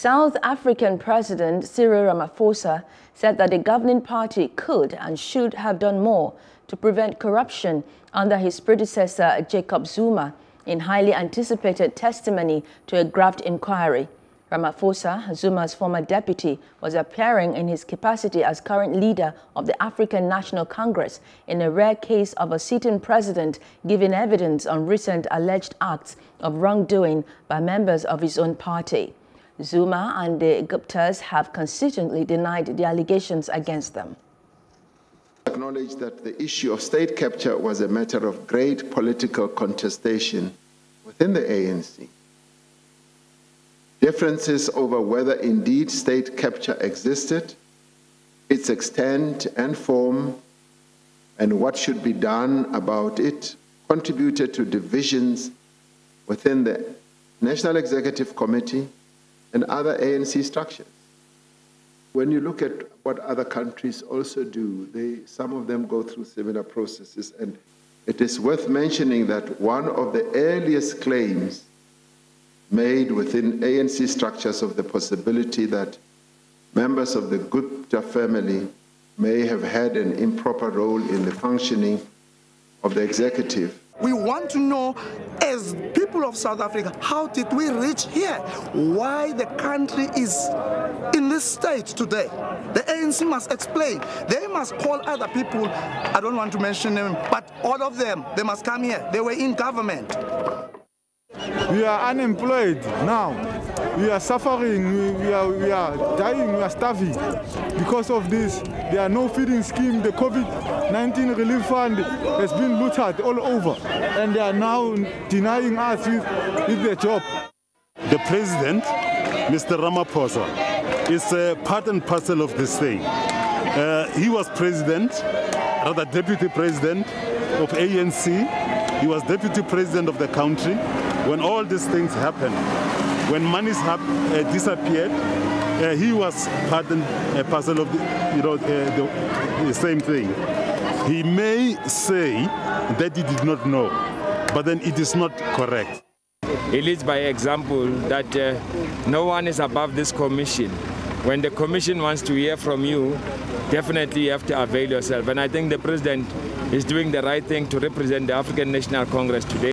South African President Cyril Ramaphosa said that the governing party could and should have done more to prevent corruption under his predecessor Jacob Zuma in highly anticipated testimony to a graft inquiry. Ramaphosa, Zuma's former deputy, was appearing in his capacity as current leader of the African National Congress in a rare case of a sitting president giving evidence on recent alleged acts of wrongdoing by members of his own party. Zuma and the Guptas have consistently denied the allegations against them. Acknowledge that the issue of state capture was a matter of great political contestation within the ANC. Differences over whether indeed state capture existed, its extent and form, and what should be done about it contributed to divisions within the National Executive Committee and other ANC structures. When you look at what other countries also do, they, some of them go through similar processes. And it is worth mentioning that one of the earliest claims made within ANC structures of the possibility that members of the Gupta family may have had an improper role in the functioning of the executive we want to know, as people of South Africa, how did we reach here? Why the country is in this state today? The ANC must explain. They must call other people, I don't want to mention them, but all of them, they must come here. They were in government. We are unemployed now. We are suffering, we, we, are, we are dying, we are starving. Because of this, there are no feeding scheme. The COVID-19 relief fund has been looted all over. And they are now denying us with, with the job. The president, Mr. Ramaphosa, is a part and parcel of this thing. Uh, he was president, rather deputy president of ANC. He was deputy president of the country when all these things happened, when have uh, disappeared, uh, he was part and uh, parcel of the, you know, uh, the, the same thing. He may say that he did not know, but then it is not correct. He leads by example that uh, no one is above this commission. When the commission wants to hear from you, definitely you have to avail yourself. And I think the president is doing the right thing to represent the African National Congress today.